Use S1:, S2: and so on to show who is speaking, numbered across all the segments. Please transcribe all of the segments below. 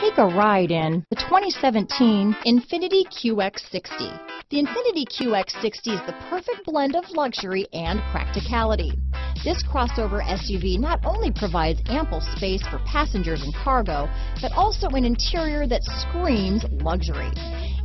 S1: Take a ride in the 2017 Infiniti QX60. The Infiniti QX60 is the perfect blend of luxury and practicality. This crossover SUV not only provides ample space for passengers and cargo, but also an interior that screams luxury.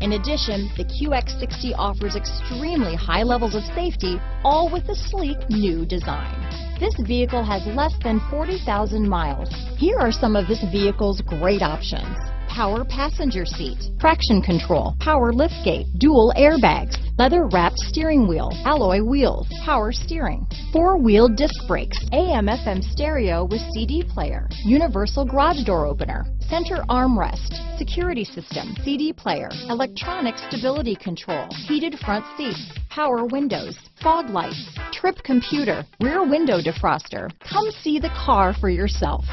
S1: In addition, the QX60 offers extremely high levels of safety, all with a sleek new design. This vehicle has less than 40,000 miles. Here are some of this vehicle's great options. Power passenger seat, traction control, power liftgate, dual airbags, leather wrapped steering wheel, alloy wheels, power steering, four wheel disc brakes, AM FM stereo with CD player, universal garage door opener, center armrest, security system, CD player, electronic stability control, heated front seats, power windows, fog lights, trip computer, rear window defroster. Come see the car for yourself.